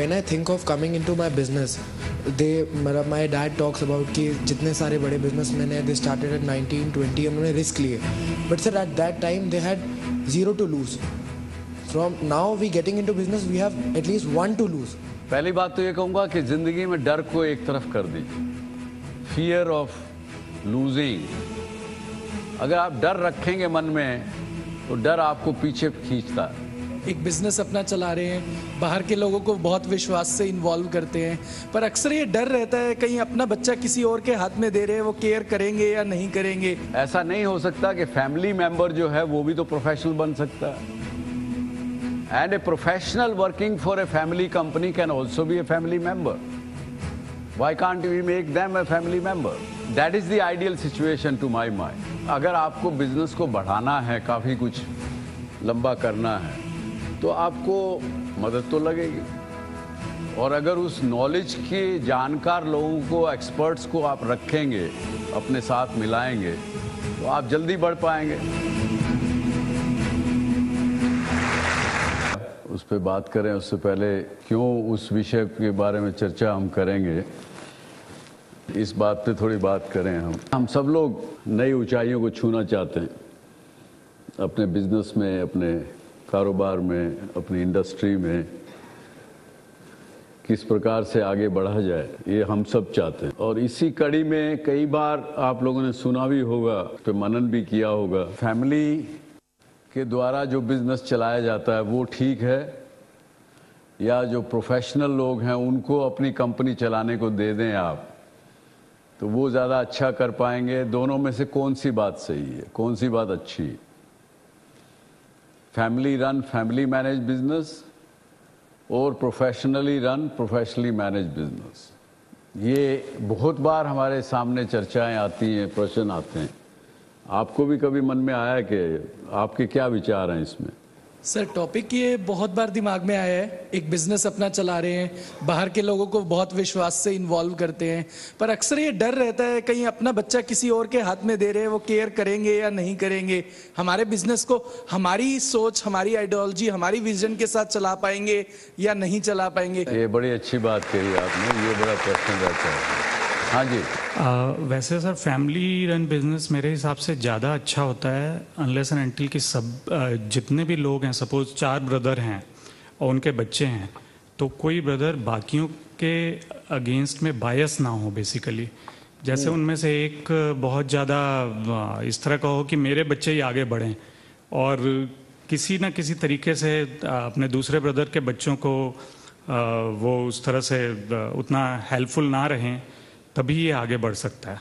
When I think of coming into my business they मतलब my dad talks about कि जितने सारे बड़े बिजनेसमैन हैं दे स्टार्टेड एट 19 20 उन्होंने रिस्क लिए। But sir at that time they had zero to lose from now we getting into business we have at least one to lose पहली बात तो ये कहूँगा कि ज़िंदगी में डर को एक तरफ़ कर दीजिए। फियर ऑफ़ लूजिंग अगर आप डर रखेंगे मन में तो डर आपको पीछे खींचता है। एक बिज़नेस अपना चला रहे हैं, बाहर के लोगों को बहुत विश्वास से इन्वॉल्व करते हैं। पर अक्सर ये डर रहता है, कहीं अपना बच्चा किसी और के हाथ में दे रहे हैं, वो केयर करेंगे या नहीं करेंगे? ऐसा नहीं हो सकता कि फैमिली मेंबर जो है, वो भी तो प्रोफेशनल बन सकता है। And a professional working for a family company can also be a family member why can't we make them a family member that is the ideal situation to my mind अगर आपको business को बढ़ाना है, काफ़ी कुछ लंबा करना है तो आपको मदद तो लगेगी। और अगर उस नॉलेज के जानकार लोगों को एक्सपर्ट्स को आप रखेंगे, अपने साथ मिलाएँगे तो आप जल्दी बढ़ पाएँगे। उस पर बात करें, उससे पहले क्यों उस विषय के बारे में चर्चा हम करेंगे? इस बात पे थोड़ी बात करें हम। हम सब लोग नई ऊंचाइयों को छूना चाहते हैं। अपने बिज़नेस में, अपने कारोबार में, अपनी इंडस्ट्री में किस प्रकार से आगे बढ़ा जाए, ये हम सब चाहते हैं। और इसी कड़ी में कई बार आप लोगों ने सुना भी होगा तो मनन भी किया होगा। फैमिली के द्वारा जो बिज़नेस चलाया जाता है, वो ठीक है, या जो प्रोफेशनल लोग हैं, उनको अपनी कंपनी चलाने को दे दें आप तो वो ज़्यादा अच्छा कर पाएँगे। दोनों में से कौन सी बात सही है, कौन सी बात अच्छी है? Family run family manage business और professionally run professionally manage business ये बहुत बार हमारे सामने चर्चाएँ आती हैं, प्रश्न आते हैं। आपको भी कभी मन में आया कि आपके क्या विचार हैं इसमें? सर टॉपिक ये बहुत बार दिमाग में आया है। एक बिज़नेस अपना चला रहे हैं। बाहर के लोगों को बहुत विश्वास से इन्वॉल्व करते हैं। पर अक्सर ये डर रहता है, कहीं अपना बच्चा किसी और के हाथ में दे रहे हैं, वो केयर करेंगे या नहीं करेंगे। हमारे बिज़नेस को हमारी सोच, हमारी आइडियोलॉजी हमारी विजन के साथ चला पाएँगे या नहीं चला पाएँगे? ये बड़ी अच्छी बात कही आपने। ये बड़ा प्रश्न रहता है। हाँ जी। आ, वैसे सर फैमिली रन बिज़नेस मेरे हिसाब से ज़्यादा अच्छा होता है अनलेस एंड एंटिल की सब जितने भी लोग हैं सपोज़ चार ब्रदर हैं और उनके बच्चे हैं तो कोई ब्रदर बाकियों के अगेंस्ट में बायस ना हो बेसिकली जैसे हम्म। उनमें से एक बहुत ज़्यादा इस तरह का हो कि मेरे बच्चे ही आगे बढ़ें और किसी ना किसी तरीके से अपने दूसरे ब्रदर के बच्चों को वो उस तरह से उतना हेल्पफुल ना रहें। तभी ये आगे बढ़ सकता है।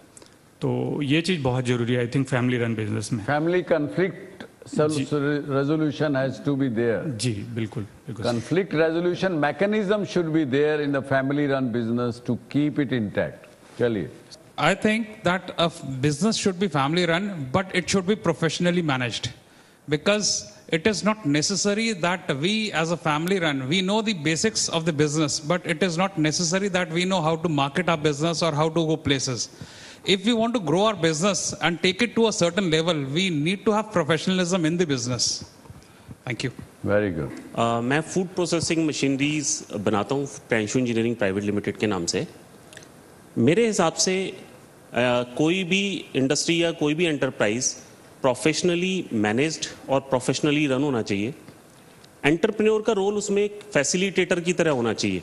तो ये चीज़ बहुत ज़रूरी है I think family run business में। Family conflict resolution has to be there जी बिल्कुल conflict resolution mechanism should be there in the family run business to keep it intact चलिए। I think that a business should be family run, but it should be professionally managed. Because it is not necessary that we as a family run, we know the basics of the business, but it is not necessary that we know how to market our business or how to go places. If we want to grow our business and take it to a certain level, we need to have professionalism in the business. Thank you. Very good. Uh, मैं food processing machineries बनाता हूँ प्रेंशु engineering private limited के नाम से मेरे हिसाब से uh, कोई भी इंडस्ट्री या कोई भी एंटरप्राइज प्रोफेशनली मैनेज्ड और प्रोफेशनली रन होना चाहिए। एंटरप्रेन्योर का रोल उसमें एक फैसिलिटेटर की तरह होना चाहिए,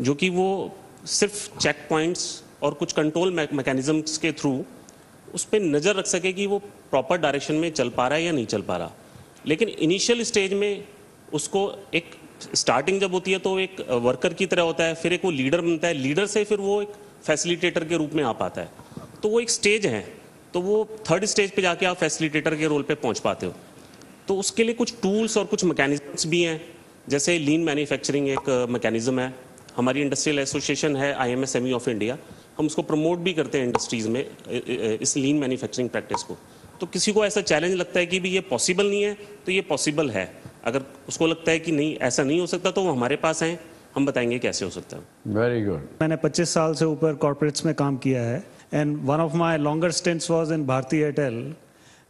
जो कि वो सिर्फ़ चेक पॉइंट्स और कुछ कंट्रोल मैकेनिज्म्स के थ्रू उस पर नज़र रख सके कि वो प्रॉपर डायरेक्शन में चल पा रहा है या नहीं चल पा रहा। लेकिन इनिशियल स्टेज में उसको एक स्टार्टिंग जब होती है तो एक वर्कर की तरह होता है, फिर एक वो लीडर बनता है। लीडर से फिर वो एक फैसिलिटेटर के रूप में आ पाता है। तो वो एक स्टेज है। तो वो थर्ड स्टेज पे जाके आप फैसिलिटेटर के रोल पे पहुँच पाते हो। तो उसके लिए कुछ टूल्स और कुछ मैकेनिज्म्स भी हैं। जैसे लीन मैन्युफैक्चरिंग एक मैकेनिज्म है। हमारी इंडस्ट्रियल एसोसिएशन है I M S M of India हम उसको प्रमोट भी करते हैं इंडस्ट्रीज़ में इस लीन मैन्युफैक्चरिंग प्रैक्टिस को। तो किसी को ऐसा चैलेंज लगता है कि भी ये पॉसिबल नहीं है तो ये पॉसिबल है। अगर उसको लगता है कि नहीं ऐसा नहीं हो सकता तो वो हमारे पास आए हम बताएँगे कैसे हो सकता है। वेरी गुड मैंने 25 साल से ऊपर कॉर्पोरेट्स में काम किया है। And one of my longer stints was in Bharti Airtel.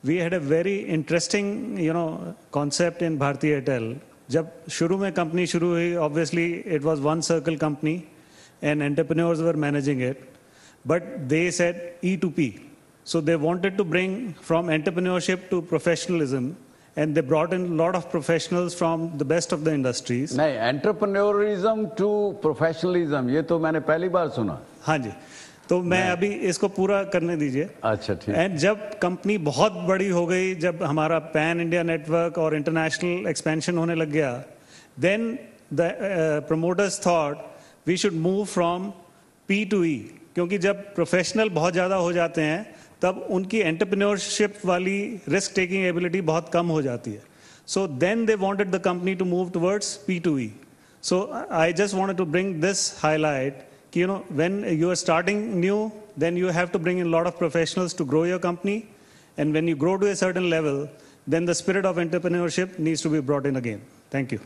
We had a very interesting, you know, concept in Bharti Airtel, जब शुरू में कंपनी शुरू हुई obviously it was one circle company and entrepreneurs were managing it but they said E to P so they wanted to bring from entrepreneurship to professionalism and they brought in a lot of professionals from the best of the industries नहीं एंटरप्रेन्योरिज्म to professionalism ये तो मैंने पहली बार सुना हाँ जी तो मैं अभी इसको पूरा करने दीजिए। अच्छा ठीक। एंड जब कंपनी बहुत बड़ी हो गई जब हमारा पैन इंडिया नेटवर्क और इंटरनेशनल एक्सपेंशन होने लग गया then the promoters thought we should move from P to E क्योंकि जब प्रोफेशनल बहुत ज़्यादा हो जाते हैं तब उनकी एंटरप्रेन्योरशिप वाली रिस्क टेकिंग एबिलिटी बहुत कम हो जाती है। So then they wanted the company to move towards P to E so I just want to bring this highlight you know when you are starting new then you have to bring in a lot of professionals to grow your company and when you grow to a certain level then the spirit of entrepreneurship needs to be brought in again thank you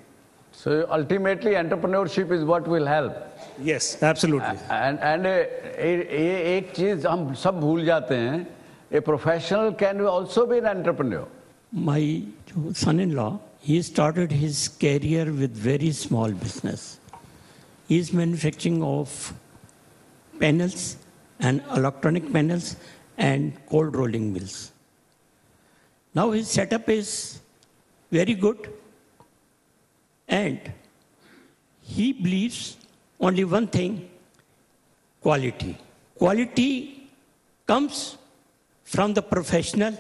so ultimately entrepreneurship is what will help yes absolutely and and ये एक चीज हम सब भूल जाते हैं a professional can also be an entrepreneur my son-in-law he started his career with very small business is manufacturing of panels and electronic panels and cold rolling mills. Now his setup is very good and he believes only one thing quality. Quality comes from the professional,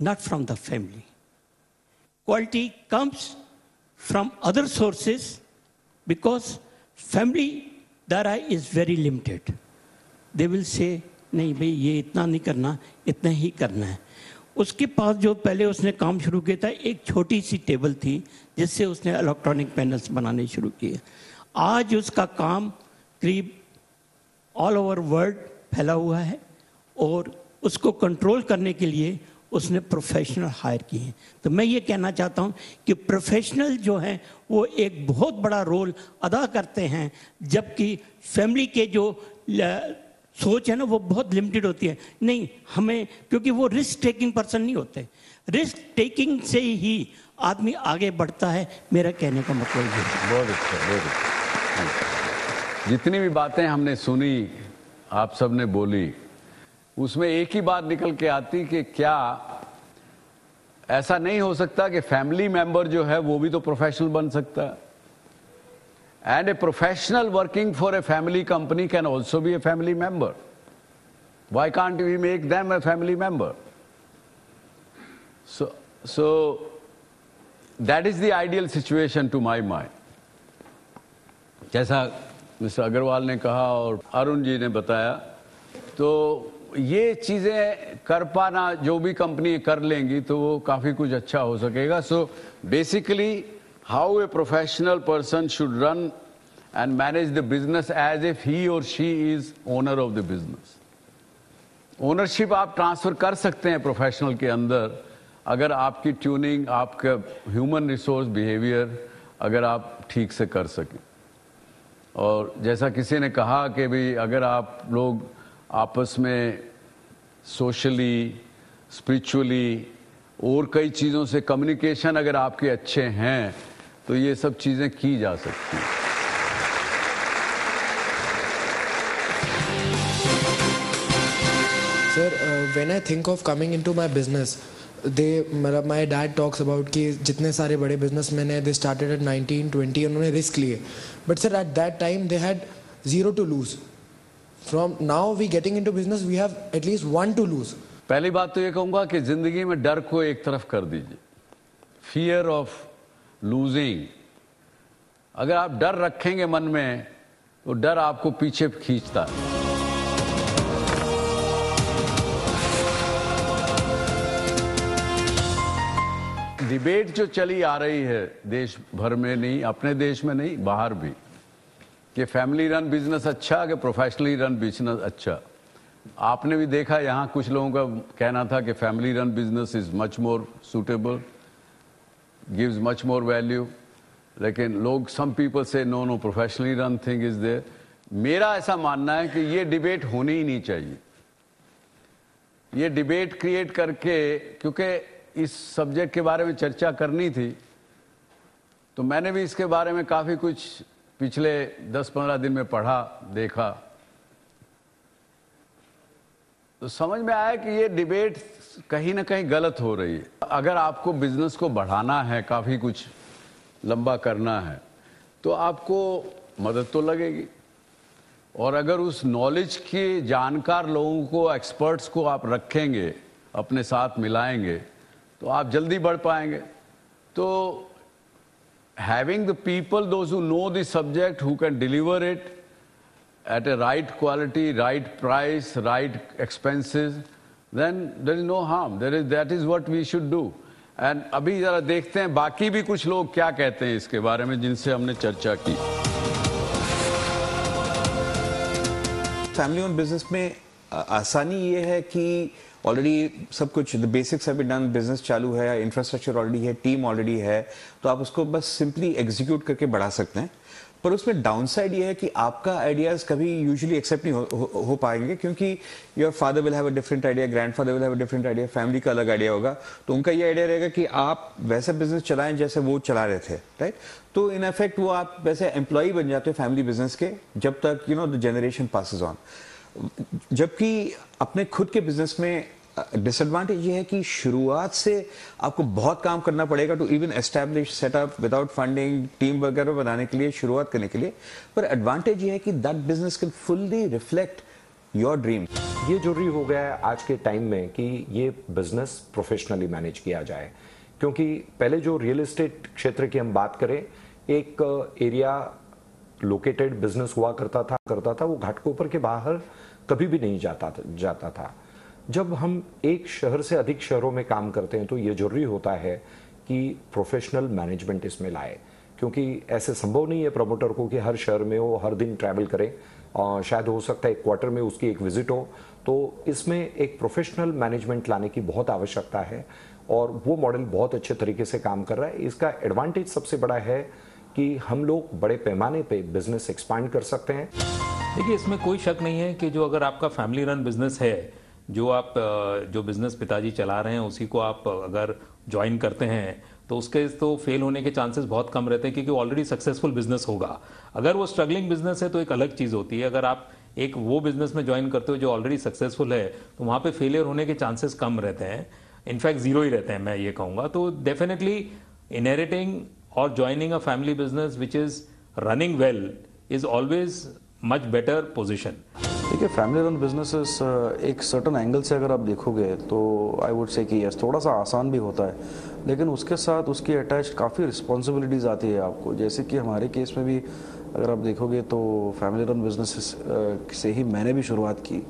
not from the family. Quality comes from other sources because family dara is very limited. They will say, नहीं भाई ये इतना नहीं करना इतना ही करना है उसके पास जो पहले उसने काम शुरू किया था एक छोटी सी टेबल थी जिससे उसने इलेक्ट्रॉनिक पैनल्स बनाने शुरू किए आज उसका काम करीब ऑल ओवर वर्ल्ड फैला हुआ है और उसको कंट्रोल करने के लिए उसने प्रोफेशनल हायर किए हैं। तो मैं ये कहना चाहता हूँ कि प्रोफेशनल जो हैं, वो एक बहुत बड़ा रोल अदा करते हैं, जबकि फैमिली के जो सोच है ना, वो बहुत लिमिटेड होती है। नहीं, हमें, क्योंकि वो रिस्क टेकिंग पर्सन नहीं होते। रिस्क टेकिंग से ही आदमी आगे बढ़ता है, मेरा कहने का मतलब ये बहुत अच्छा बहुत अच्छा। जितनी भी बातें हमने सुनी, आप सबने बोली उसमें एक ही बात निकल के आती कि क्या ऐसा नहीं हो सकता कि फैमिली मेंबर जो है वो भी तो प्रोफेशनल बन सकता है। And a professional working for a family company can also be a family member why can't we make them a family member so so that is the ideal situation to my mind जैसा mister Agarwal ने कहा और अरुण जी ने बताया तो ये चीज़ें कर पाना, जो भी कंपनी कर लेंगी तो वो काफ़ी कुछ अच्छा हो सकेगा। So basically how a professional person should run and manage the business as if he और she is owner of the business ownership आप ट्रांसफ़र कर सकते हैं प्रोफेशनल के अंदर। अगर आपकी ट्यूनिंग आपका ह्यूमन रिसोर्स बिहेवियर अगर आप ठीक से कर सकें। और जैसा किसी ने कहा कि भाई, अगर आप लोग आपस में सोशली स्पिरिचुअली और कई चीज़ों से कम्युनिकेशन अगर आपके अच्छे हैं तो ये सब चीज़ें की जा सकती हैं। Sir when I think of coming into my business they मतलब माई डैड टॉक्स अबाउट कि जितने सारे बड़े बिज़नेस मैन है they started at nineteen twenty उन्होंने रिस्क लिए। But sir at that time they had zero to lose from now we getting into business we have at least one to lose पहली बात तो ये कहूँगा कि ज़िंदगी में डर को एक तरफ़ कर दीजिए। फियर ऑफ़ लूजिंग अगर आप डर रखेंगे मन में तो डर आपको पीछे खींचता है। डिबेट जो चली आ रही है, देश भर में नहीं, अपने देश में नहीं, बाहर भी। कि फैमिली रन बिज़नेस अच्छा कि प्रोफेशनली रन बिज़नेस अच्छा। आपने भी देखा, यहाँ कुछ लोगों का कहना था कि family run business is much more suitable, gives much more value. लेकिन लोग सम पीपल से no no professionally run thing is there मेरा ऐसा मानना है कि ये डिबेट होनी ही नहीं चाहिए। ये डिबेट क्रिएट करके, क्योंकि इस सब्जेक्ट के बारे में चर्चा करनी थी तो मैंने भी इसके बारे में काफ़ी कुछ पिछले 10-15 दिन में पढ़ा, देखा। तो समझ में आया कि ये डिबेट कहीं ना कहीं गलत हो रही है। अगर आपको बिज़नेस को बढ़ाना है, काफ़ी कुछ लंबा करना है तो आपको मदद तो लगेगी। और अगर उस नॉलेज के जानकार लोगों को, एक्सपर्ट्स को आप रखेंगे, अपने साथ मिलाएँगे तो आप जल्दी बढ़ पाएँगे। तो having the people those who know the subject who can deliver it at a right quality right price right expenses then there is no harm there is that is what we should do and अभी जरा देखते हैं बाकी भी कुछ लोग क्या कहते हैं इसके बारे में जिनसे हमने चर्चा की फैमिली ओन बिज़नेस में आसानी ये है कि ऑलरेडी सब कुछ the basics have done business चालू है इंफ्रास्ट्रक्चर ऑलरेडी है टीम ऑलरेडी है तो आप उसको बस सिंपली एग्जीक्यूट करके बढ़ा सकते हैं। पर उसमें डाउन साइड ये है कि आपका आइडियाज़ कभी यूजुअली एक्सेप्ट नहीं हो, हो, हो पाएँगे क्योंकि your father will have a different idea grandfather will have a different idea family का अलग आइडिया होगा तो उनका ये आइडिया रहेगा कि आप वैसे बिज़नेस चलाएँ जैसे वो चला रहे थे राइट तो इन इफ़ेक्ट वो आप वैसे एम्प्लॉय बन जाते हो फैमिली बिज़नेस के जब तक you know the generation passes on जबकि अपने खुद के बिज़नेस में डिसएडवांटेज ये है कि शुरुआत से आपको बहुत काम करना पड़ेगा to even establish setup without funding team वगैरह बनाने के लिए, शुरुआत करने के लिए। पर एडवांटेज ये है कि that business can fully reflect your dream ये ज़रूरी हो गया है आज के टाइम में कि ये बिज़नेस प्रोफेशनली मैनेज किया जाए। क्योंकि पहले जो रियल एस्टेट क्षेत्र की हम बात करें, एक एरिया लोकेटेड बिज़नेस हुआ करता था करता था, वो घाटकोपर के बाहर कभी भी नहीं जाता जाता था। जब हम एक शहर से अधिक शहरों में काम करते हैं तो ये ज़रूरी होता है कि प्रोफेशनल मैनेजमेंट इसमें लाए। क्योंकि ऐसे संभव नहीं है प्रमोटर को कि हर शहर में वो हर दिन ट्रैवल करें। और शायद हो सकता है एक क्वार्टर में उसकी एक विज़िट हो। तो इसमें एक प्रोफेशनल मैनेजमेंट लाने की बहुत आवश्यकता है और वो मॉडल बहुत अच्छे तरीके से काम कर रहा है। इसका एडवांटेज सबसे बड़ा है कि हम लोग बड़े पैमाने पे बिज़नेस एक्सपांड कर सकते हैं। देखिए, इसमें कोई शक नहीं है कि जो अगर आपका फैमिली रन बिज़नेस है, जो आप जो बिज़नेस पिताजी चला रहे हैं, उसी को आप अगर ज्वाइन करते हैं तो उसके तो फेल होने के चांसेस बहुत कम रहते हैं, क्योंकि ऑलरेडी सक्सेसफुल बिज़नेस होगा। अगर वो स्ट्रगलिंग बिज़नेस है तो एक अलग चीज़ होती है। अगर आप एक वो बिज़नेस में ज्वाइन करते हो जो ऑलरेडी सक्सेसफुल है तो वहाँ पे फेलियर होने के चांसेस कम रहते हैं। इनफैक्ट ज़ीरो ही रहते हैं, मैं ये कहूँगा। तो डेफिनेटली इनहेरिटिंग और joining a family business which is running well is always much better position देखिए फैमिली रन बिजनेसेस एक सर्टन एंगल से अगर आप देखोगे तो आई वुड से कि यस थोड़ा सा आसान भी होता है। लेकिन उसके साथ उसकी अटैच काफ़ी रिस्पॉन्सिबिलिटीज़ आती है आपको। जैसे कि हमारे केस में भी अगर आप देखोगे तो फैमिली रन बिज़नेस से ही मैंने भी शुरुआत की।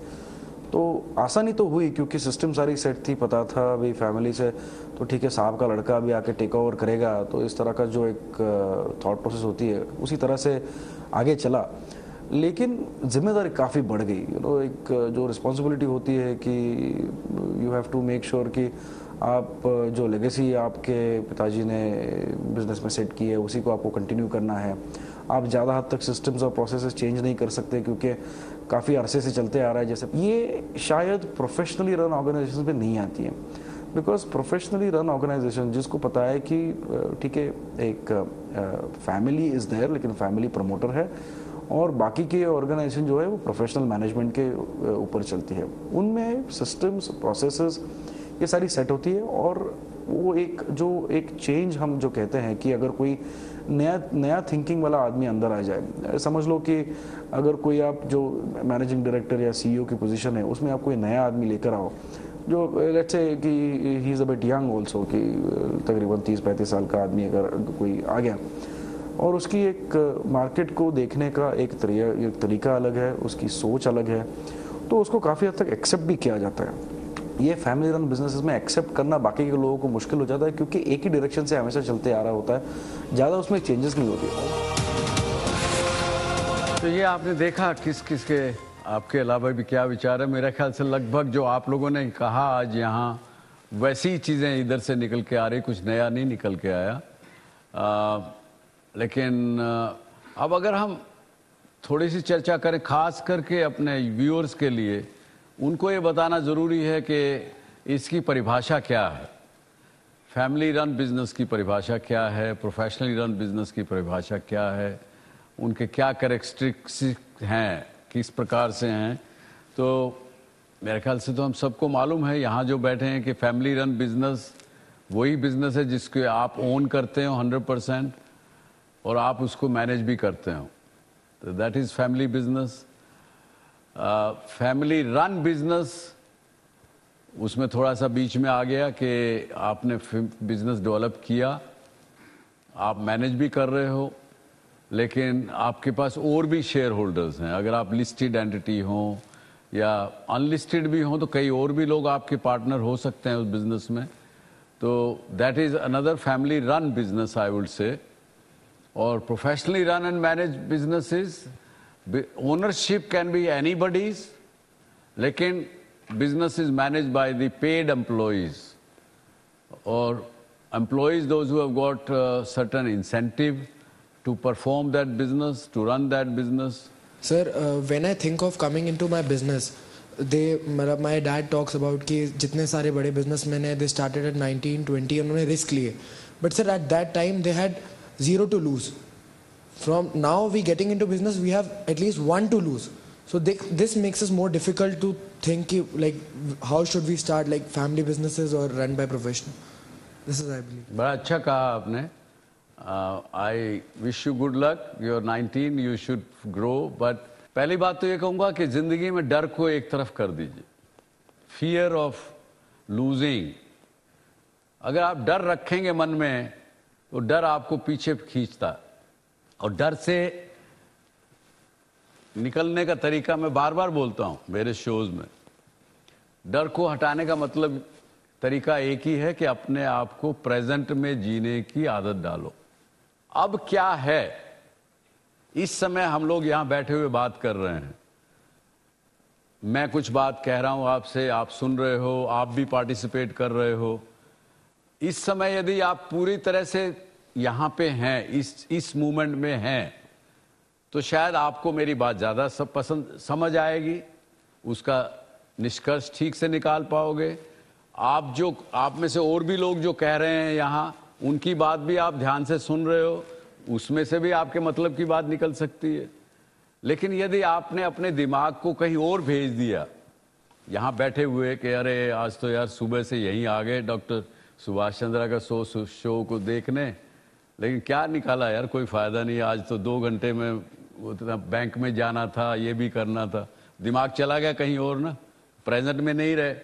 तो आसानी तो हुई, क्योंकि सिस्टम सारी सेट थी, पता था अभी फैमिली से तो ठीक है, साहब का लड़का भी आके टेक ओवर करेगा तो इस तरह का जो एक थॉट प्रोसेस होती है, उसी तरह से आगे चला। लेकिन ज़िम्मेदारी काफ़ी बढ़ गई यू नो एक, जो रिस्पॉन्सिबिलिटी होती है कि you have to make sure कि आप, जो लेगेसी आपके पिताजी ने बिज़नेस में सेट की है, उसी को आपको कंटिन्यू करना है। आप ज़्यादा हद तक सिस्टम्स और प्रोसेस चेंज नहीं कर सकते, क्योंकि काफ़ी अरसे से चलते आ रहा है, जैसे ये शायद प्रोफेशनली रन ऑर्गेनाइजेशन पे नहीं आती है। बिकॉज़ प्रोफेशनली रन ऑर्गेनाइजेशन जिसको पता है कि ठीक है, एक फैमिली इज़ देयर लेकिन फैमिली प्रमोटर है, और बाकी के ऑर्गेनाइजेशन जो है, वो प्रोफेशनल मैनेजमेंट के ऊपर चलती है। उनमें सिस्टम्स प्रोसेसेस ये सारी सेट होती है, और वो एक, जो एक चेंज हम जो कहते हैं कि अगर कोई नया नया थिंकिंग वाला आदमी अंदर आ जाए। समझ लो कि अगर कोई आप जो मैनेजिंग डायरेक्टर या सीईओ की पोजीशन है, उसमें आप कोई नया आदमी लेकर आओ, जो लेट्स से कि he is a young also कि तकरीबन तीस पैंतीस साल का आदमी अगर कोई आ गया। और उसकी एक मार्केट को देखने का एक तरीका अलग है, उसकी सोच अलग है तो उसको काफ़ी हद तक एक्सेप्ट भी किया जाता है। ये फैमिली रन बिजनेसेस में एक्सेप्ट करना बाकी के लोगों को मुश्किल हो जाता है क्योंकि एक ही डायरेक्शन से हमेशा चलते आ रहा होता है। ज़्यादा उसमें चेंजेस नहीं होती। तो ये आपने देखा किस किस के आपके अलावा भी क्या विचार है? मेरे ख्याल से लगभग जो आप लोगों ने कहा आज यहाँ वैसी चीज़ें इधर से निकल के आ रही कुछ नया नहीं निकल के आया। आ, लेकिन अब अगर हम थोड़ी सी चर्चा करें खास करके अपने व्यूअर्स के लिए उनको ये बताना ज़रूरी है कि इसकी परिभाषा क्या है? फैमिली रन बिज़नेस की परिभाषा क्या है? प्रोफेशनली रन बिज़नेस की परिभाषा क्या है? उनके क्या करेक्टरिस्टिक्स हैं? किस प्रकार से हैं? तो मेरे ख्याल से तो हम सबको मालूम है, यहाँ जो बैठे हैं कि फैमिली रन बिज़नेस वही बिज़नेस है जिसको आप ओन करते हो हंड्रेड परसेंट और आप उसको मैनेज भी करते हो। तो that is family business family run business उसमें थोड़ा सा बीच में आ गया कि आपने बिज़नेस डेवलप किया। आप मैनेज भी कर रहे हो, लेकिन आपके पास और भी शेयर होल्डर्स हैं। अगर आप लिस्टेड एंटिटी हों या अनलिस्टेड भी हों तो कई और भी लोग आपके पार्टनर हो सकते हैं उस बिज़नेस में। तो that is another family run business I would say और professionally run and manage businesses ownership can be anybody's लेकिन business is managed by the paid employees or employees those who have got uh, certain incentive to perform that business to run that business sir uh, when i think of coming into my business they my dad talks about कि जितने सारे बड़े businessman हैं they started at 19 20 उन्होंने risk लिए but sir at that time they had zero to lose From now we getting into business we have at least one to lose so they, this makes us more difficult to think like how should we start like family businesses or run by professional this is i believe बड़ा अच्छा कहा आपने I wish you good luck you are 19 you should grow but पहली बात तो ये कहूँगा कि ज़िंदगी में डर को एक तरफ़ कर दीजिए फियर ऑफ़ लूजिंग अगर आप डर रखेंगे मन में तो डर आपको पीछे खींचता है और डर से निकलने का तरीका मैं बार बार बोलता हूँ मेरे शोज़ में। डर को हटाने का मतलब तरीका एक ही है कि अपने आप को प्रेजेंट में जीने की आदत डालो। अब क्या है? इस समय हम लोग यहाँ बैठे हुए बात कर रहे हैं। मैं कुछ बात कह रहा हूँ आपसे, आप सुन रहे हो, आप भी पार्टिसिपेट कर रहे हो। इस समय यदि आप पूरी तरह से यहाँ पे हैं, इस इस मूवमेंट में हैं तो शायद आपको मेरी बात ज़्यादा सब पसंद, समझ आएगी, उसका निष्कर्ष ठीक से निकाल पाओगे। आप जो, आप में से और भी लोग जो कह रहे हैं यहाँ, उनकी बात भी आप ध्यान से सुन रहे हो, उसमें से भी आपके मतलब की बात निकल सकती है। लेकिन यदि आपने अपने दिमाग को कहीं और भेज दिया, यहाँ बैठे हुए कि अरे, आज तो यार सुबह से यहीं आ गए डॉक्टर सुभाष चंद्रा का शो शो को देखने लेकिन क्या निकाला यार, कोई फ़ायदा नहीं। आज तो दो घंटे में उतना बैंक में जाना था, ये भी करना था। दिमाग चला गया कहीं और ना, प्रेजेंट में नहीं रहे।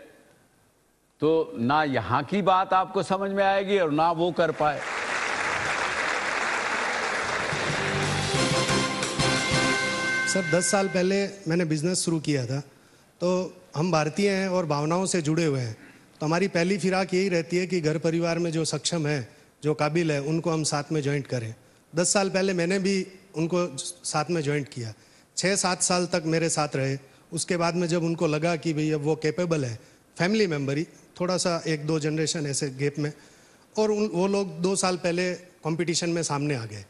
तो ना यहाँ की बात आपको समझ में आएगी और ना वो कर पाए। सर, दस साल पहले मैंने बिज़नेस शुरू किया था। तो हम भारतीय हैं और भावनाओं से जुड़े हुए हैं। तो हमारी पहली फिराक यही रहती है कि घर परिवार में जो सक्षम है जो काबिल है, उनको हम साथ में ज्वाइंट करें। दस साल पहले मैंने भी उनको साथ में ज्वाइंट किया। छः सात साल तक मेरे साथ रहे। उसके बाद में जब उनको लगा कि भई अब वो कैपेबल है फैमिली मेंबर ही थोड़ा सा एक, दो जनरेशन ऐसे गेप में, और उन, वो लोग दो साल पहले कंपटीशन में सामने आ गए।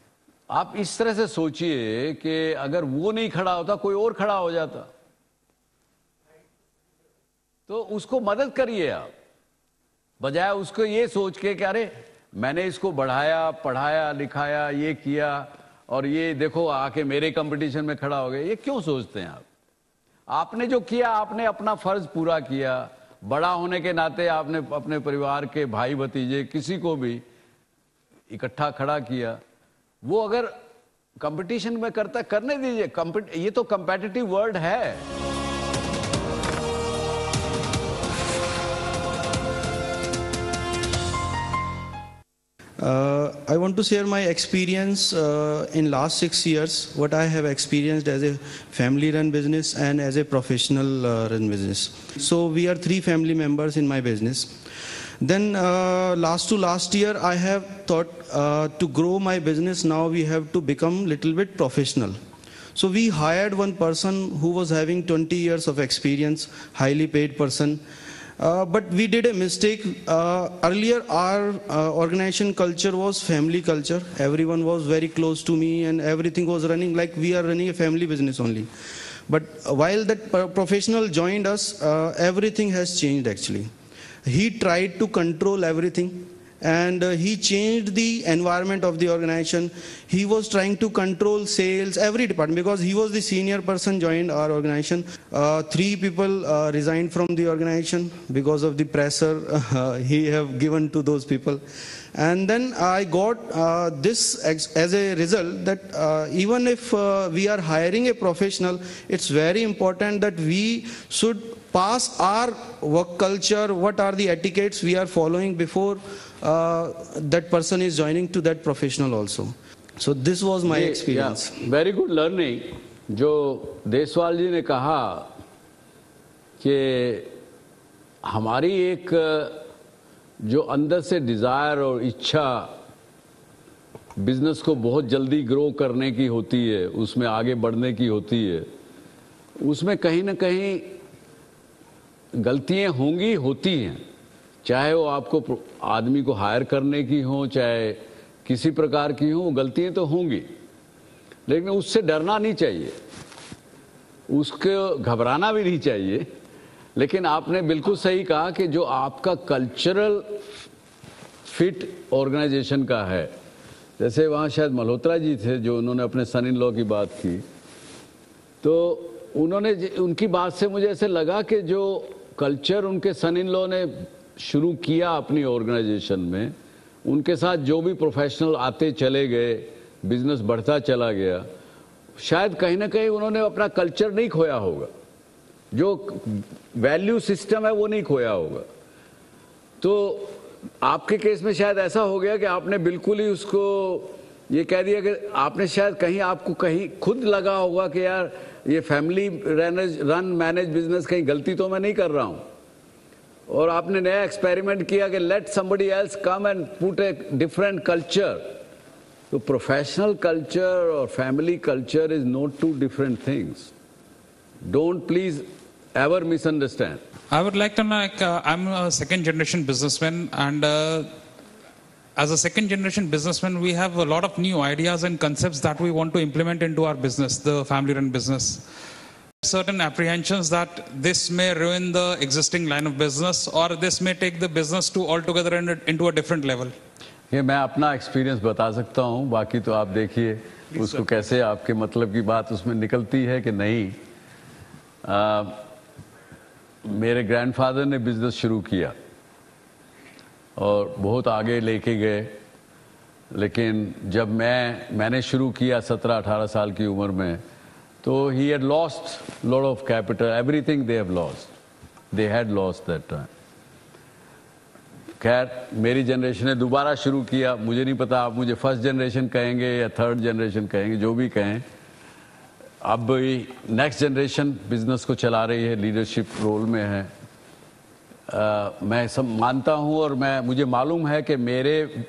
आप इस तरह से सोचिए कि अगर वो नहीं खड़ा होता, कोई और खड़ा हो जाता। तो उसको मदद करिए आप। बजाय उसको ये सोच के कि अरे मैंने इसको बढ़ाया, पढ़ाया, लिखाया, ये किया, और ये देखो आके मेरे कंपटीशन में खड़ा हो गया ये क्यों सोचते हैं आप? आपने जो किया, आपने अपना फ़र्ज़ पूरा किया। बड़ा होने के नाते आपने अपने परिवार के भाई भतीजे, किसी को भी इकट्ठा खड़ा किया। वो अगर कंपटीशन में करता, करने दीजिए। ये तो कंपेटिटिव वर्ल्ड है। Uh, I want to share my experience uh, in last six years, what I have experienced as a family-run business and as a professional-run uh, business. So we are three family members in my business. Then uh, last to last year, I have thought uh, to grow my business. Now we have to become little bit professional. So we hired one person who was having 20 years of experience, highly paid person. Uh, but we did a mistake. Uh, earlier, our uh, organization culture was family culture. Everyone was very close to me, and everything was running like we are running a family business only. But while that professional joined us, uh, everything has changed actually. He tried to control everything, and uh, he changed the environment of the organization. He was trying to control sales, every department, because he was the senior person joined our organization. Uh, three people uh, resigned from the organization because of the pressure uh, he have given to those people. And then I got uh, this ex- as a result that uh, even if uh, we are hiring a professional, it's very important that we should pass our work culture, what are the etiquettes we are following before uh, that person is joining to that professional also. So this was my experience. Very good learning जो देसवाल जी ने कहा कि हमारी एक जो अंदर से desire और इच्छा बिज़नेस को बहुत जल्दी ग्रो करने की होती है, उसमें आगे बढ़ने की होती है, उसमें कहीं ना कहीं गलतियाँ होंगी, होती हैं। चाहे वो आपको आदमी को हायर करने की हो, चाहे किसी प्रकार की हो, गलतियाँ तो होंगी। लेकिन उससे डरना नहीं चाहिए। उसको घबराना भी नहीं चाहिए। लेकिन आपने बिल्कुल सही कहा कि जो आपका कल्चरल फिट ऑर्गेनाइजेशन का है, जैसे वहाँ शायद मल्होत्रा जी थे जो उन्होंने अपने सन इन लॉ की बात की तो उन्होंने उनकी बात से मुझे ऐसे लगा कि जो कल्चर उनके सन इन लॉ ने शुरू किया अपनी ऑर्गेनाइजेशन में, उनके साथ जो भी प्रोफेशनल आते चले गए बिज़नेस बढ़ता चला गया, शायद कहीं ना कहीं उन्होंने अपना कल्चर नहीं खोया होगा। जो वैल्यू सिस्टम है, वो नहीं खोया होगा। तो आपके केस में शायद ऐसा हो गया कि आपने बिल्कुल ही उसको ये कह दिया कि आपने शायद कहीं आपको कहीं खुद लगा होगा कि यार, ये फैमिली रन मैनेज बिज़नेस कहीं गलती तो मैं नहीं कर रहा हूँ। और आपने नया एक्सपेरिमेंट किया कि let somebody else come and put a different culture तो प्रोफेशनल कल्चर और family culture is not two different things don't please Ever misunderstand I would like to know, like, uh, I'm a second generation businessman, and uh, as a second generation businessman, we have a lot of new ideas and concepts that we want to implement into our business, the family run business. Certain apprehensions that this may ruin the existing line of business or this may take the business to altogether in- into a different level. ये मैं अपना experience बता सकता हूँ बाकी तो आप देखिए उसको कैसे आपके मतलब की बात उसमें निकलती है कि नहीं आ, मेरे ग्रैंडफादर ने बिज़नेस शुरू किया और बहुत आगे लेके गए। लेकिन जब मैं, मैंने शुरू किया सत्रह अठारह साल की उम्र में तो he had lost lot of capital everything they have lost they had lost that time खैर, मेरी जनरेशन ने दोबारा शुरू किया। मुझे नहीं पता आप मुझे फ़र्स्ट जनरेशन कहेंगे या थर्ड जनरेशन कहेंगे, जो भी कहें। अब नेक्स्ट जनरेशन बिज़नेस को चला रही है लीडरशिप रोल में है। आ, मैं सब मानता हूँ और मैं मुझे मालूम है कि मेरे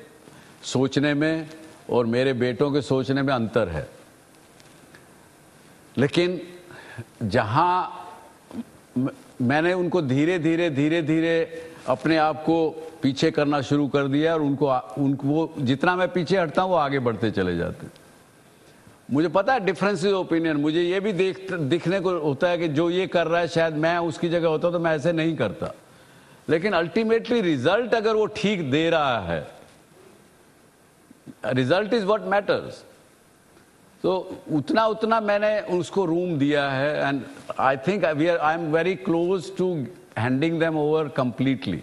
सोचने में और मेरे बेटों के सोचने में अंतर है। लेकिन जहाँ मैंने उनको धीरे धीरे धीरे धीरे अपने आप को पीछे करना शुरू कर दिया और उनको उनको जितना मैं पीछे हटता हूँ वो आगे बढ़ते चले जाते। मुझे पता है डिफरेंस इज़ ओपिनियन मुझे ये भी देख, दिखने को होता है कि जो ये कर रहा है, शायद मैं उसकी जगह होता तो मैं ऐसे नहीं करता। लेकिन अल्टीमेटली रिज़ल्ट अगर वो ठीक दे रहा है रिज़ल्ट इज़ व्हाट मैटर्स तो उतना उतना मैंने उसको रूम दिया है and I think we are I am very close to handing them over completely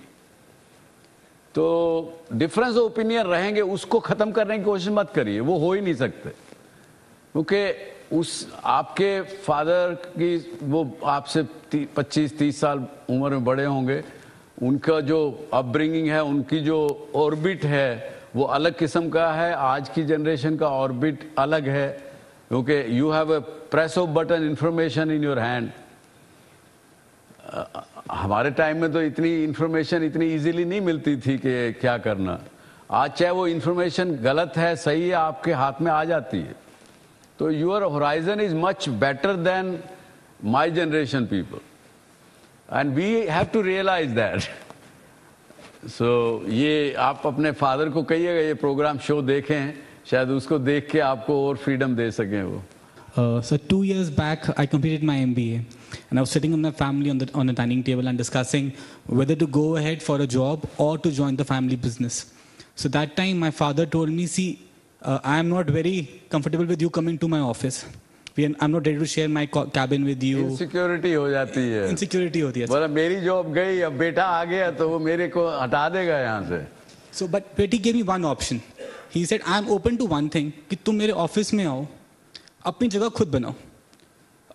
तो डिफरेंस ओपिनियन रहेंगे, उसको खत्म करने की कोशिश मत करिए, वो हो ही नहीं सकते। क्योंकि उस, आपके फादर की वो आपसे पच्चीस, तीस साल उम्र में बड़े होंगे, उनका जो अपब्रिंगिंग है, उनकी जो ऑर्बिट है, वो अलग किस्म का है। आज की जनरेशन का ऑर्बिट अलग है। क्योंकि you have a press of button information in your hand हमारे टाइम में तो इतनी इंफॉर्मेशन इतनी इजीली नहीं मिलती थी कि क्या करना। आज चाहे वो इंफॉर्मेशन गलत है, सही है, आपके हाथ में आ जाती है। तो your horizon is much better than my generation people and we have to realise that so ये आप अपने फादर को कहिएगा ये प्रोग्राम शो देखें शायद उसको देख के आपको और फ्रीडम दे सकें वो Uh, so two years back, I completed my MBA, and I was sitting with my family on the on a dining table and discussing whether to go ahead for a job or to join the family business. So that time, my father told me, see, uh, I am not very comfortable with you coming to my office. We are, I'm not ready to share my cabin with you. Insecurity हो जाती है Insecurity होती है. बोला मेरी job गई अब बेटा आ गया तो वो मेरे को हटा देगा यहाँ से So, but Betty gave me one option. He said, I'm open to one thing, कि तुम मेरे ऑफ़िस में आओ, अपनी जगह खुद बनाओ.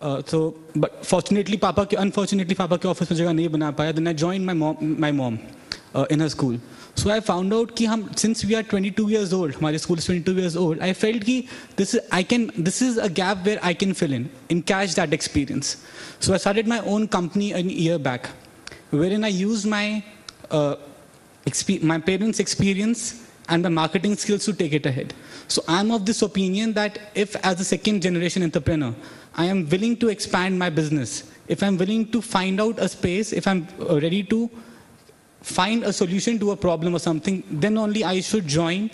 Uh, so, but fortunately, पापा के unfortunately पापा के ऑफ़िस में जगह नहीं बना पाया. Then I joined my mom, my mom uh, in her school. So I found out कि हम since we are 22 years old, हमारे school is 22 years old, I felt कि this is I can this is a gap where I can fill in, in catch that experience. So I started my own company a year back, wherein I used my uh, expe- my parents' experience and my marketing skills to take it ahead. So I'm of this opinion that if, as a second generation entrepreneur, I am willing to expand my business, if I'm willing to find out a space, if I'm uh, ready to find a solution to a problem or something, then only I should join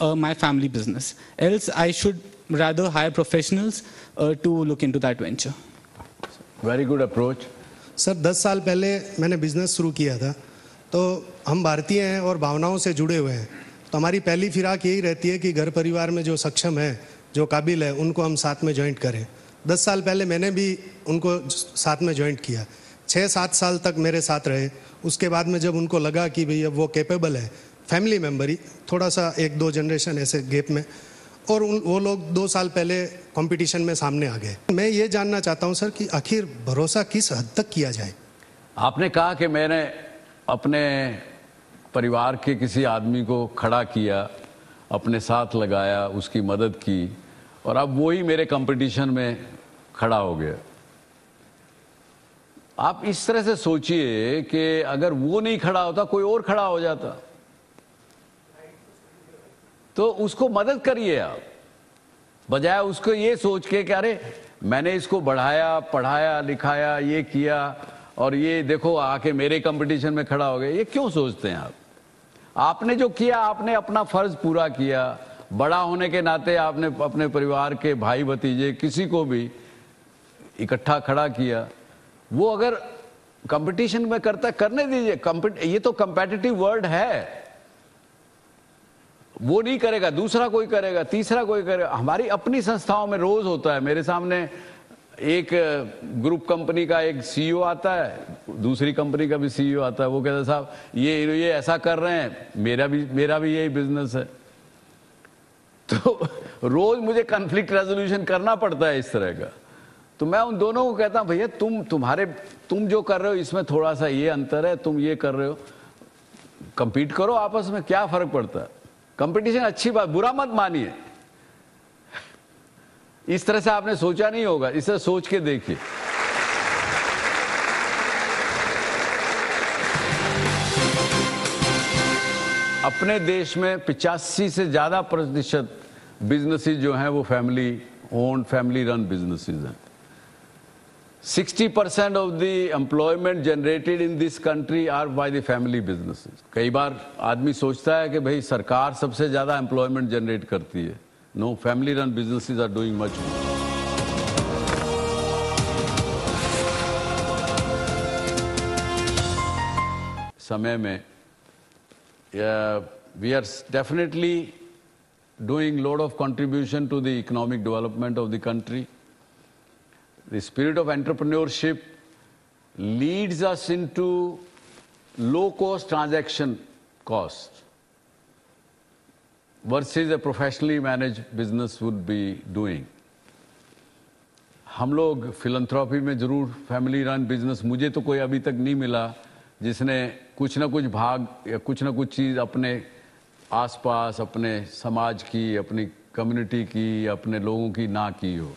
uh, my family business. Else, I should rather hire professionals uh, to look into that venture. Very good approach sir दस साल पहले मैंने business शुरू किया था तो हम भारतीय हैं और भावनाओं से जुड़े हुए हैं तो हमारी पहली फिराक यही रहती है कि घर परिवार में जो सक्षम है जो काबिल है उनको हम साथ में ज्वाइंट करें दस साल पहले मैंने भी उनको साथ में ज्वाइंट किया छः सात साल तक मेरे साथ रहे। उसके बाद में जब उनको लगा कि भई अब वो कैपेबल है फैमिली मेंबर ही थोड़ा सा एक दो जनरेशन ऐसे गेप में, और उन, वो लोग दो साल पहले कंपटीशन में सामने आ गए। मैं ये जानना चाहता हूँ, सर, कि आखिर भरोसा किस हद तक किया जाए? आपने कहा कि मैंने अपने परिवार के किसी आदमी को खड़ा किया, अपने साथ लगाया, उसकी मदद की, और अब वही मेरे कंपटीशन में खड़ा हो गया। आप इस तरह से सोचिए कि अगर वो नहीं खड़ा होता, कोई और खड़ा हो जाता। तो उसको मदद करिए आप। बजाय उसको ये सोच के कि अरे, मैंने इसको बढ़ाया, पढ़ाया, लिखाया, ये किया, और ये देखो आके मेरे कंपटीशन में खड़ा हो गया। ये क्यों सोचते हैं आप? आपने जो किया, आपने अपना फ़र्ज़ पूरा किया। बड़ा होने के नाते आपने अपने परिवार के भाई भतीजे किसी को भी इकट्ठा खड़ा किया। वो अगर कंपटीशन में करता करने दीजिए। ये तो कंपेटिटिव वर्ल्ड है। वो नहीं करेगा, दूसरा कोई करेगा, तीसरा कोई करेगा। हमारी अपनी संस्थाओं में रोज होता है। मेरे सामने एक ग्रुप कंपनी का एक सीईओ आता है, दूसरी कंपनी का भी सीईओ आता है। वो कहता है, साहब, ये ये ऐसा कर रहे हैं, मेरा भी मेरा भी यही बिज़नेस है। तो रोज मुझे कन्फ्लिक्ट रेजोल्यूशन करना पड़ता है इस तरह का। तो मैं उन दोनों को कहता हूँ, भैया, तुम तुम्हारे, तुम जो कर रहे हो, इसमें थोड़ा सा ये अंतर है, तुम ये कर रहे हो। कंपीट करो आपस में, क्या फ़र्क पड़ता है? कंपटीशन अच्छी बात, बुरा मत मानिए। इस तरह से आपने सोचा नहीं होगा, इस तरह सोच के देखिए। अपने देश में पिचासी से ज़्यादा प्रतिशत बिजनेसेस जो हैं, वो family own family run businesses हैं। 60 percent of the employment generated in this country are by the family businesses कई बार आदमी सोचता है कि भाई सरकार सबसे ज़्यादा एम्प्लॉयमेंट जनरेट करती है। No family run businesses are doing much समय में we are definitely doing lot of contribution to the economic development of the country. The spirit of entrepreneurship leads us into low cost transaction cost versus a professionally managed business would be doing. हम लोग philanthropy में ज़रूर family run business मुझे तो कोई अभी तक नहीं मिला जिसने कुछ ना कुछ भाग या कुछ ना कुछ चीज़ अपने आसपास अपने समाज की अपनी कम्युनिटी की अपने लोगों की ना की हो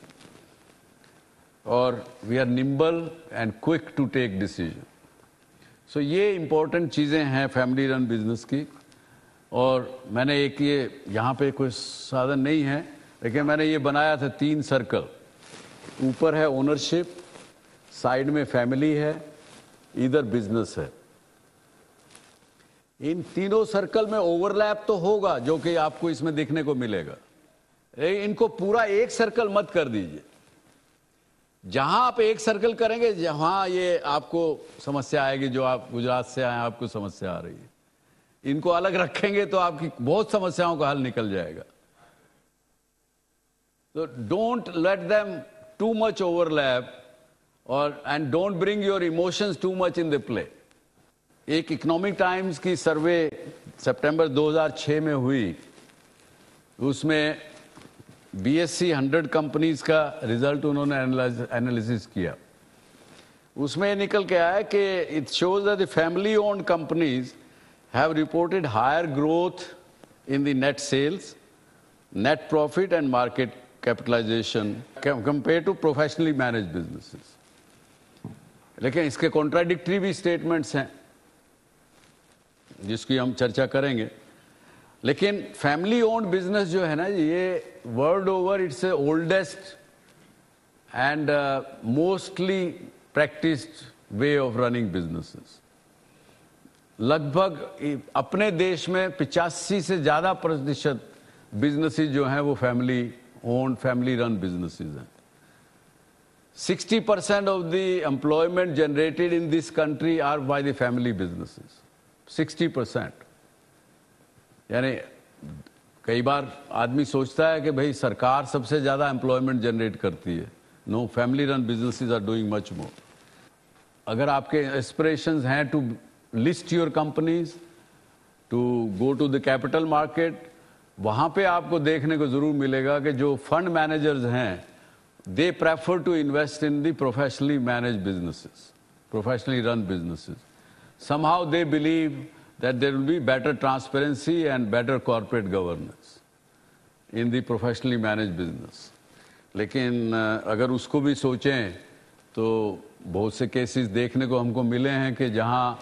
और we are nimble and quick to take decision so ये इंपॉर्टेंट चीज़ें हैं फैमिली रन बिज़नेस की। और मैंने एक ये यहाँ पे कोई साधन नहीं है, लेकिन मैंने ये बनाया था तीन सर्कल ऊपर है ओनरशिप साइड में फैमिली है, इधर बिज़नेस है। इन तीनों सर्कल में ओवरलैप तो होगा, जो कि आपको इसमें देखने को मिलेगा। इनको पूरा एक सर्कल मत कर दीजिए। जहाँ आप एक सर्कल करेंगे, जहाँ ये आपको समस्या आएगी, जो आप गुजरात से आए, आपको समस्या आ रही है। इनको अलग रखेंगे तो आपकी बहुत समस्याओं का हल निकल जाएगा। तो don't let them too much overlap और and don't bring your emotions too much in the play एक इकोनॉमिक टाइम्स की सर्वे सितंबर 2006 में हुई, उसमें बीएससी 100 कंपनीज़ का रिज़ल्ट उन्होंने एनालिसिस किया। उसमें निकल के आया कि it shows the family owned companies have reported higher growth in the net sales net profit and market capitalisation compare to professionally manage businesses लेकिन इसके कॉन्ट्राडिक्टरी भी स्टेटमेंट्स हैं, जिसकी हम चर्चा करेंगे। लेकिन फैमिली ओन्ड बिज़नेस जो है ना, ये world over it's a oldest and mostly practised way of running businesses लगभग अपने देश में पिचासी से ज़्यादा प्रतिशत बिजनेसेस जो हैं वो family owned family run businesses हैं 60 percent of the employment generated in this country are by the family businesses. 60 percent. यानी कई बार आदमी सोचता है कि भाई सरकार सबसे ज़्यादा एम्प्लॉयमेंट जनरेट करती है no family run businesses are doing much more अगर आपके एस्पिरेशंस हैं to list your companies to go to the capital market वहाँ पे आपको देखने को ज़रूर मिलेगा कि जो फंड मैनेजर्स हैं they prefer to invest in the professionally manage businesses, professionally run businesses. Somehow they believe that there will be better transparency and better corporate governance in the professionally managed business. लेकिन अगर उसको भी सोचें तो बहुत से cases देखने को हमको मिले हैं कि जहाँ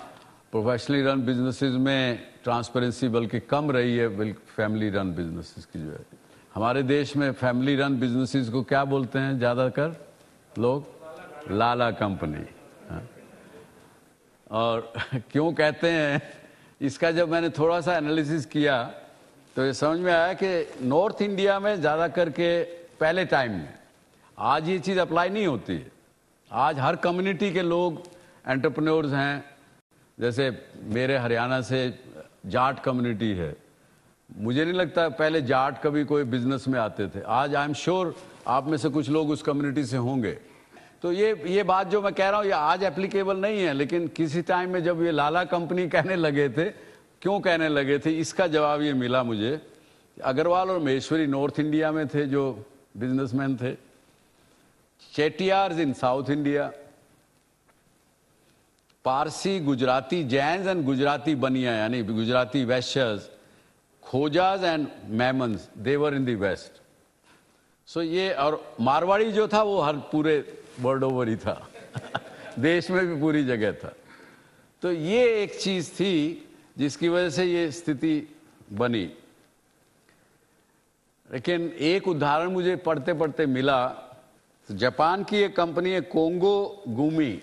प्रोफेशनली रन बिजनेसेस में ट्रांसपेरेंसी बल्कि कम रही है फैमिली रन बिजनेसेस की जो है हमारे देश में फैमिली रन बिजनेसेस को क्या बोलते हैं ज़्यादातर लोग? लाला कंपनी। और क्यों कहते हैं? इसका जब मैंने थोड़ा सा एनालिसिस किया तो ये समझ में आया कि नॉर्थ इंडिया में ज़्यादा करके पहले टाइम में, आज ये चीज़ अप्लाई नहीं होती है। आज हर कम्युनिटी के लोग एंटरप्रेन्योर्स हैं। जैसे मेरे हरियाणा से जाट कम्युनिटी है। मुझे नहीं लगता पहले जाट कभी कोई बिज़नेस में आते थे। आज आई एम श्योर आप में से कुछ लोग उस कम्युनिटी से होंगे। तो ये ये बात जो मैं कह रहा हूँ, ये आज एप्लीकेबल नहीं है, लेकिन किसी टाइम में जब ये लाला कंपनी कहने लगे थे, क्यों कहने लगे थे, इसका जवाब ये मिला मुझे अग्रवाल और महेश्वरी नॉर्थ इंडिया में थे, जो बिजनेसमैन थे। Chettiars in South India Parsi Gujarati Jain and Gujarati Bania यानी Gujarati Vaishyas Khojas and Memons they were in the west so ये, और मारवाड़ी जो था, वो हर पूरे वर्ल्ड ओवर ही था। देश में भी पूरी जगह था। तो ये एक चीज़ थी जिसकी वजह से ये स्थिति बनी। लेकिन एक उदाहरण मुझे पढ़ते पढ़ते मिला। तो जापान की एक कंपनी है, कोंगो गुमी।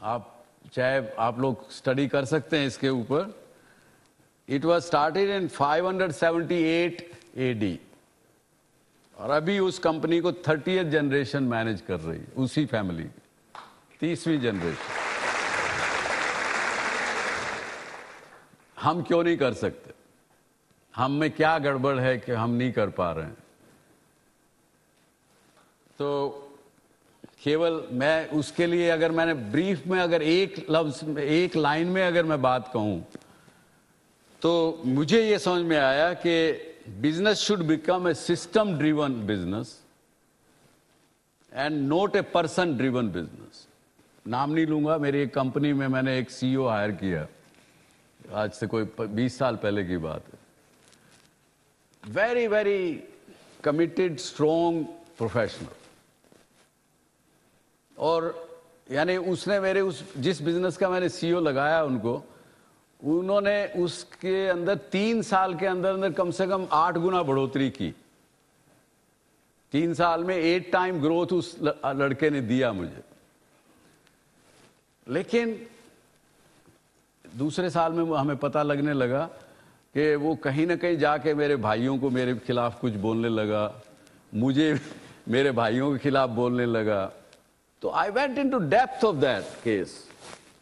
आप चाहे आप लोग स्टडी कर सकते हैं इसके ऊपर। It was started in 578 AD और अभी उस कंपनी को थर्टी जनरेशन मैनेज कर रही है, उसी फैमिली की, तीसवीं जनरेशन हम क्यों नहीं कर सकते? हम में क्या गड़बड़ है कि हम नहीं कर पा रहे हैं? तो केवल मैं उसके लिए अगर मैंने ब्रीफ में अगर एक लफ्ज एक लाइन में अगर मैं बात कहूँ तो मुझे ये समझ में आया कि business should become a system driven business and not a person driven business. नाम नहीं लूँगा, मेरी एक कंपनी में मैंने एक सीईओ हायर किया। आज से कोई 20 साल पहले की बात है। Very very committed strong professional और यानी उसने मेरे उस, जिस बिज़नेस का मैंने सीईओ लगाया उनको उन्होंने उसके अंदर तीन साल के अंदर अंदर कम से कम आठ गुना बढ़ोतरी की। तीन साल में एट टाइम ग्रोथ उस लड़के ने दिया मुझे। लेकिन दूसरे साल में हमें पता लगने लगा कि वो कहीं ना कहीं जाके मेरे भाइयों को मेरे खिलाफ कुछ बोलने लगा, मुझे मेरे भाइयों के खिलाफ बोलने लगा। तो I went into depth of that case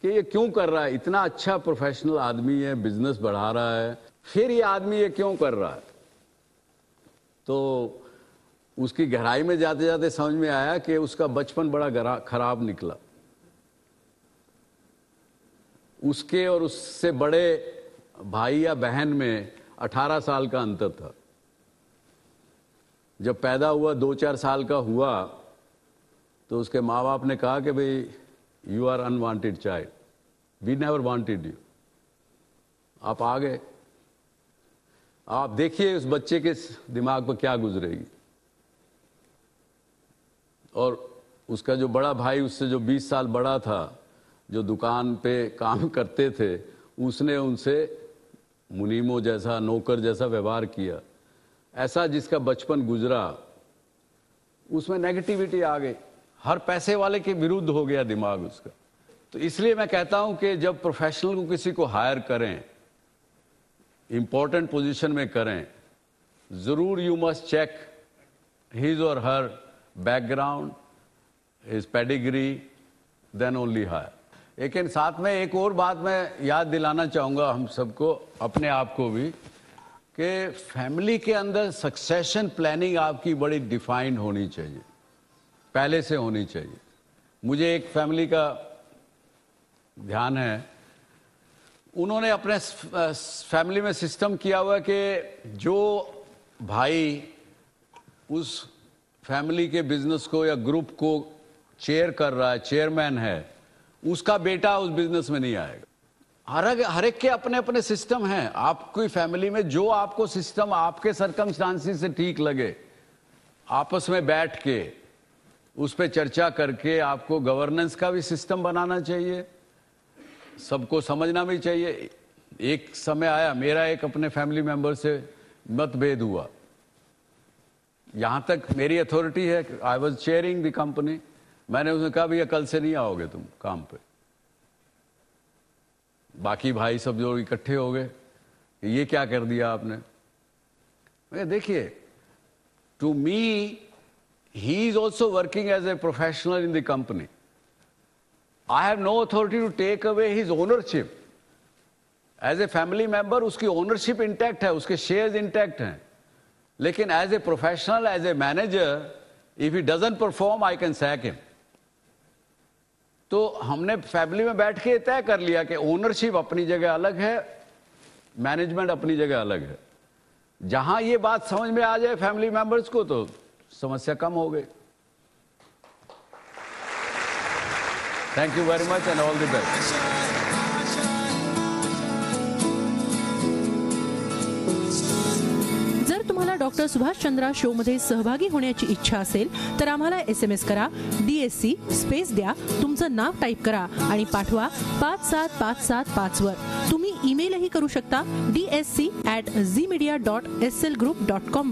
कि ये क्यों कर रहा है? इतना अच्छा प्रोफेशनल आदमी है बिज़नेस बढ़ा रहा है। फिर ये आदमी ये क्यों कर रहा है? तो उसकी गहराई में जाते जाते समझ में आया कि उसका बचपन बड़ा खराब निकला। उसके और उससे बड़े भाई या बहन में 18 साल का अंतर था। जब पैदा हुआ, दो चार साल का हुआ तो उसके माँ बाप ने कहा कि भाई you are unwanted child we never wanted you आप आ गए। आप देखिए उस बच्चे के दिमाग पर क्या गुजरेगी। और उसका जो बड़ा भाई, उससे जो 20 साल बड़ा था, जो दुकान पे काम करते थे, उसने उनसे मुनीमो जैसा, नौकर जैसा व्यवहार किया। ऐसा जिसका बचपन गुजरा, उसमें नेगेटिविटी आ गई। हर पैसे वाले के विरुद्ध हो गया दिमाग उसका। तो इसलिए मैं कहता हूँ कि जब प्रोफेशनल को किसी को हायर करें इंपॉर्टेंट पोजीशन में करें, ज़रूर you must check his or her background his pedigree then only hire लेकिन साथ में एक और बात मैं याद दिलाना चाहूँगा हम सबको, अपने आप को भी, कि फैमिली के अंदर सक्सेशन प्लानिंग आपकी बड़ी डिफाइंड होनी चाहिए। पहले से होनी चाहिए। मुझे एक फैमिली का ध्यान है। उन्होंने अपने फैमिली में सिस्टम किया हुआ कि जो भाई उस फैमिली के बिज़नेस को या ग्रुप को चेयर कर रहा है, चेयरमैन है, उसका बेटा उस बिज़नेस में नहीं आएगा। हर हर एक के अपने अपने सिस्टम हैं। आपकी फैमिली में जो आपको सिस्टम आपके सरकमस्टांसिस से ठीक लगे, आपस में बैठ के उस पर चर्चा करके आपको गवर्नेंस का भी सिस्टम बनाना चाहिए। सबको समझना भी चाहिए। एक समय आया, मेरा एक अपने फैमिली मेंबर से मतभेद हुआ। यहाँ तक मेरी अथॉरिटी है I was chairing the company मैंने उसने कहा, भैया, कल से नहीं आओगे तुम काम पे। बाकी भाई सब जो इकट्ठे हो गए, ये क्या कर दिया आपने? देखिए to me he is also working as a professional in the company I have no authority to take away his ownership as a family member उसकी ओनरशिप इंटैक्ट है उसके शेयर्स इंटैक्ट हैं लेकिन as a professional as a manager if he doesn't perform I can sack him तो हमने family में बैठ के तय कर लिया कि ओनरशिप अपनी जगह अलग है मैनेजमेंट अपनी जगह अलग है। जहाँ ये बात समझ में आ जाए फैमिली मेंबर्स को तो समस्या कम हो गई। Thank you very much and all the best doctor Subhash Chandra show मध्ये सहभागी होण्याची इच्छा असेल तर आम्हाला एस एम एस करा डीएससी स्पेस द्या तुमचं नाव टाईप करा आणि पाठवा पाच सात पाच सात पाच वर. तुम्ही ईमेलही करू शकता D S C at Zee media dot S L group dot com